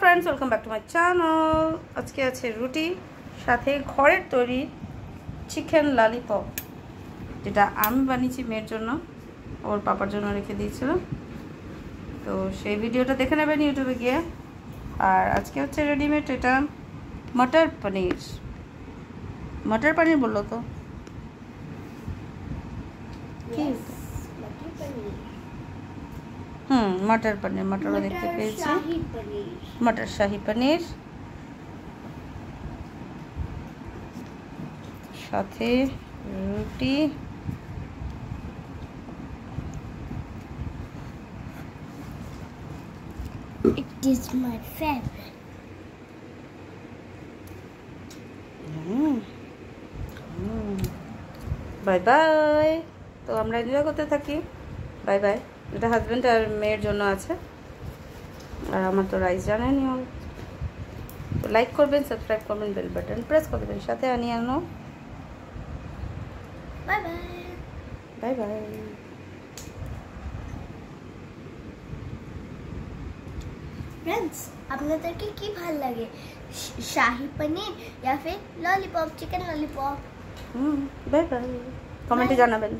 Friends welcome back to my channel আজকে আছে রুটি, সাথে ঘরের তৈরি চিকেন লালিপপ যেটা আমি বানিয়েছি মেয়ের জন্য, ওর পাপার জন্য রেখে দিয়েছিল তো সেই ভিডিওটা দেখে নেবেন ইউটিউবে গিয়ে। আর আজকে হচ্ছে রেডিমেড এটা মটর পনির। মটর পনির বলল তো? কি হুম মটর পনির মটরও দেখতে পেয়েছি। মটর শাহি পনির। সাথে রুটি। Bye bye. তো আমরা এনজয় করতে থাকি। বাই বাই এটা হাজব্যান্ড আর মেয়ের জন্য আছে আর আমার তো রাইস জানেনি ও তো লাইক করবেন সাবস্ক্রাইব করবেন বেল বাটন প্রেস করে দেবেন সাথে আনিয়ে আনো Bye bye. Bye bye friends আপনাদেরকে কি ভাল লাগে শ- শাহি পনির या फिर ললিপপ চিকেন ললিপপ হুম বাই বাই কমেন্টে Bye. জানাবেন